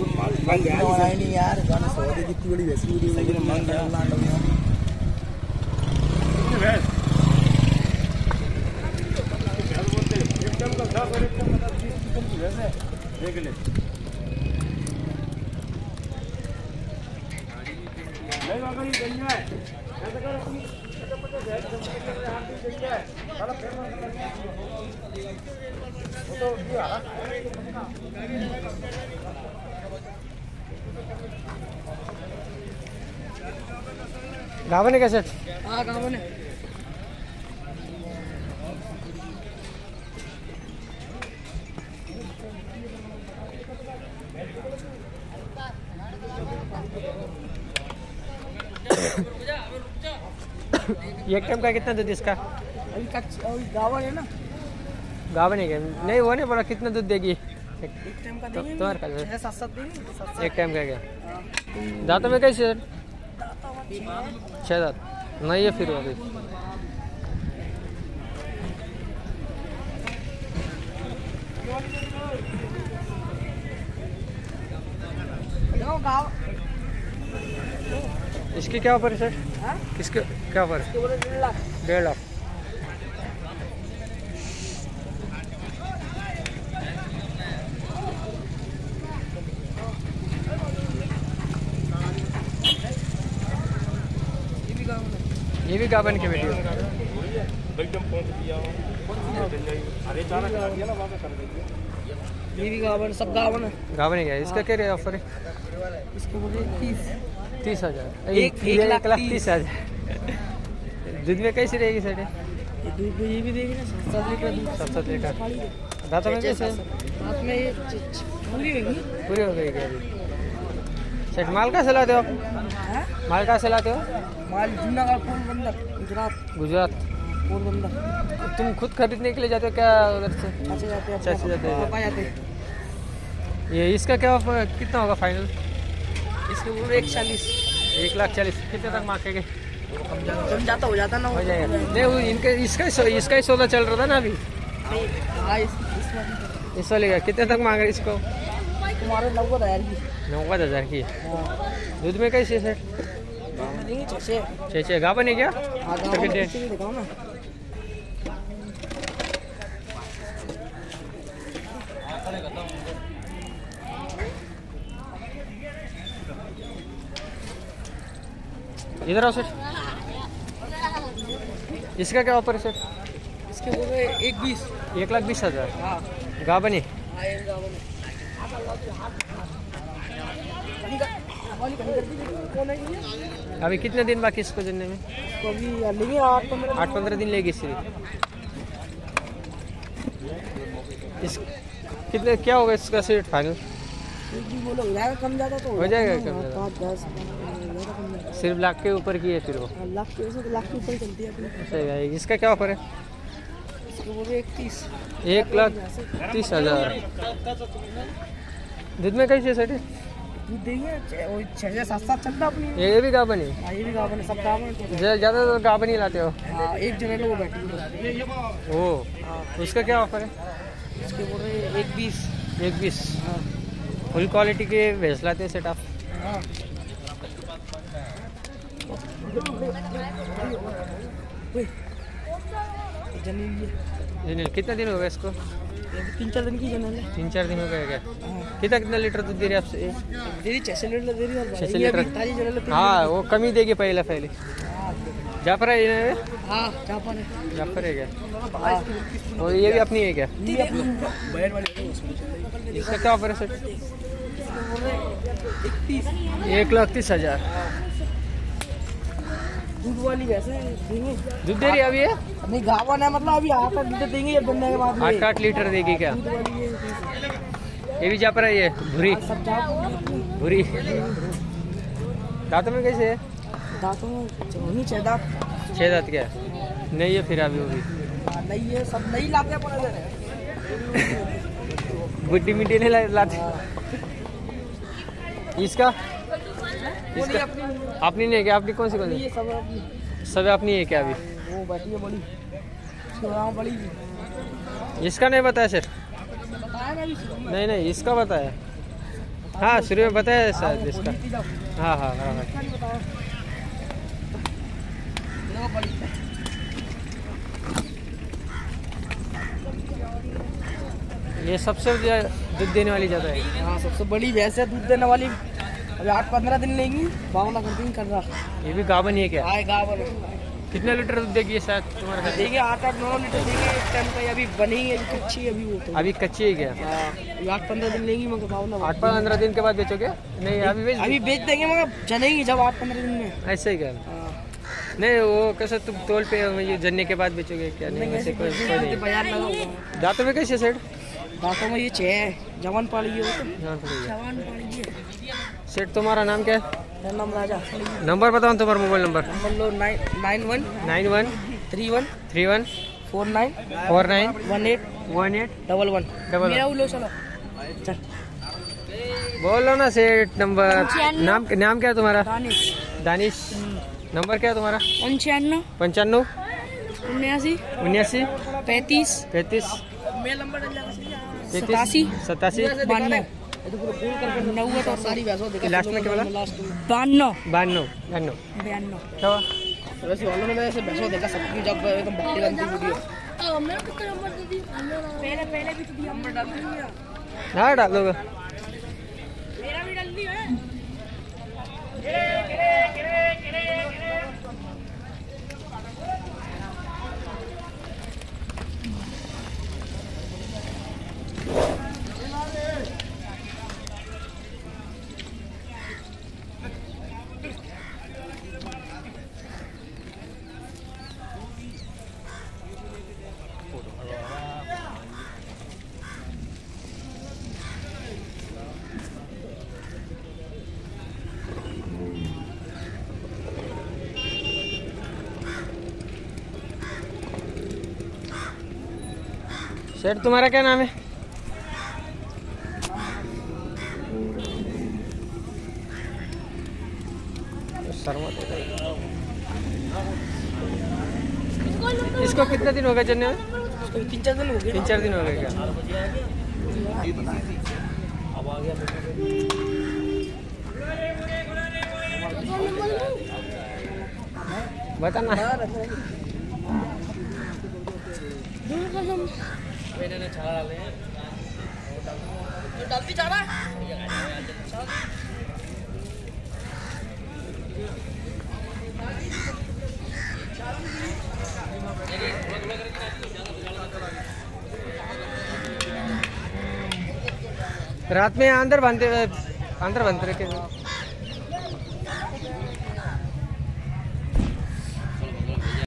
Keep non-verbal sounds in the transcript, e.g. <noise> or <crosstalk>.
नहीं यार गाना सौ दे कितनी बड़ी वैसी देख ले नहीं बाबा ये गई है। ऐसा कर अपनी पचास पचास है दस पचास है हाथ में गई है साला फ़ेमस वो तो ये हाथ गावन है क्या सेठ हाँ गावन है। <coughs> एक टाइम का कितना दूध इसका? अभी कच्च अभी गावन है ना। गावन है क्या नहीं वो नहीं बोला कितना दूध देगी? एक- टाइम का तो- देंगे सात सात देंगे? एक टाइम का क्या? हाँ। दांतों में कैसे? छः। दांत। नहीं है फिर अभी इसकी क्या ऑफ़र है? सर? किसके क्या ऑफ़र डेढ़ लाख डेढ़ लाख ये भी गावन है ये भी गावन की वीडियो एकदम पहुँच दिया अरे चारा करा दिया ना वहाँ पे कर देंगे ये भी गावन सब गावन है गावन है क्या? इसका क्या ऑफ़र है? इसके बोले तीस। तीस हज़ार। एक- एक लाख तीस। तीस। हज़ार। दूध में कैसी रहेगी सर दूध में ये भी देगी ना सात लीटर दूध। सात सात लीटर। दांतों में कैसे? रात में ये पूरी होगी? पूरी हो गई क्या सेठ माल कहाँ से लाते हो? हाँ? माल कहाँ से लाते हो? माल जूनागढ़ पोरबंदर गुजरात। गुजरात। पोरबंदर। तुम खुद खरीदने के लिए जाते हो क्या उधर से? अच्छे जाते हैं अच्छे जाते। हैं। जाते। हैं ये इसका क्या कितना होगा फाइनल? इसके बोले एक चालीस। एक लाख चालीस। कितने तक मांगेंगे? जब जाता हो जाता ना हो। जाएगा। नहीं इनके इसका ही इसका ही सौदा चल रहा था ना अभी? हाँ वाली इस वाले का कितने तक मांग रहे इसको? तुम्हारे नब्बे हज़ार की। नौबत हज़ार की? दूध में कैसे है सर छः छः गावन है क्या? हाँ इधर आओ सर इसका क्या ऑफ़र है सर इसके बोले एक बीस। एक लाख बीस हज़ार। हाँ। गावन अभी कितने दिन बाकी इसको जनने में? आठ पंद्रह दिन लेगी सिर्फ़ इस, कितने, क्या होगा इसका सीट फाइनल? कम ज़्यादा तो हो जाएगा कम ज़्यादा। सिर्फ़ लाख के ऊपर की है फिर वो। लाख के ऊपर चलती है, इसका क्या ऑफ़र है? एक लाख तीस हज़ार। दूध में कैसे सर दूध देंगे छः- छः छः सात सात चलता अपनी। ये भी गावन है हाँ ये भी गाँव में सब तो ज़्यादा तो गावन ही लाते हो। हाँ एक जने लोग बैठी है। ओ हाँ उसका क्या ऑफ़र है? इसके बोल रहे एक बीस। एक बीस। हाँ। फुल क्वालिटी के भेज लाते हैं सेट आप हाँ है कितना दिन हो गया इसको? तीन चार दिन की जनल है। तीन चार दिन हो गए क्या? हाँ कितना कितना लीटर दूध दे रही है आपसे? ये? देरी छः सौ लीटर देरी और छः सौ लीटर। हाँ। वो कमी देगी पहले पहले। हाँ। जाफ़र है ये? हाँ जापान है। जाफ़र है क्या? हाँ। और ये भी अपनी है क्या? वाली इसका क्या ऑफ़र है सर? रहे एक लाख तीस हज़ार। दूध वाली वैसे देंगे। दूध दे रही है अभी? नहीं गावन है मतलब अभी आठ आठ लीटर देंगे ये बनने के बाद आठ आठ लीटर देगी क्या? ये भी जाफ़र है ये भूरी। भूरी। दांतों में कैसे है? दांतों में चाहिए दांत। छः दांत क्या नहीं है फिर अभी वो भी। हाँ, नहीं है सब नहीं लाते गुड्डी मिट्टी नहीं लाते? नहीं इसका? अपनी नहीं है क्या? अपनी कौन सी कौन सी सब अपनी। है क्या अभी? वो बैठी है बड़ी। इसका नहीं बताया सर? नहीं नहीं इसका बताया। हाँ शुरू में बताया शायद इसका। हाँ हाँ इसका नहीं बताओ देखो बड़ी। ये सबसे ज़्यादा दूध देने वाली ज़्यादा है। हाँ सबसे बड़ी भैंस है दूध देने वाली। अभी आठ पंद्रह दिन लेंगी। बावना कंटिन्यू कर रहा। ये भी गावन ही है क्या? आए गाँव कितना लीटर दूध देगी ये शायद तुम्हारे से? देंगे आठ आठ नौ लीटर देंगे। एक टाइम का अभी बनी है अभी कच्ची अभी वो तो। अभी कच्ची है क्या? हाँ आठ पंद्रह दिन लेंगी मगर बावना आठ पंद्रह दिन के बाद बेचोगे? नहीं अभी बेच अभी बेच देंगे मगर जनेगी जब आठ पंद्रह दिन में। ऐसे ही क्या? हाँ। नहीं वो कैसे तुम तोल पे ये जन्ने के बाद बेचोगे क्या? नहीं वैसे कोई कोई नहीं। बाज़ार लगा हुआ दांतों में कैसे सेठ? दांतों में ये छह है। जवान पाली है वो तो। जवान पाली है। सेठ तुम्हारा नाम क्या है? मेरा नाम राजा। नंबर बताओ तुम्हारा मोबाइल नंबर नंबर लो nine one nine one three one three one four nine four nine one eight one eight double one double मेरा चलो। चल। बोलो ना सेठ नंबर नाम नाम क्या है तुम्हारा? दानिश। दानिश। नंबर क्या है तुम्हारा? पंचानवे पंचानवे उन्यासी। उन्यासी। पैंतीस। पैंतीस। सतासी। सतासी। बानवे। नव्वद और सारी लास्ट में क्या बोला? बानवे बानवे बानवे बयानवे क्या हुआ? वैसे वालों ने ऐसे भैंसों देखा सबकी जब एकदम भारी बनती वीडियो पहले पहले भी तो दिया। नंबर डाल दिया ना डाल मेरा भी डाल दिया। सेठ तुम्हारा क्या नाम है। इसको कितने दिन हो चलने में? तीन चार दिन हो गए तीन चार दिन हो गए क्या? बताना। डालती जा रहा है। रात में अंदर बांधते अंदर बांधते रखे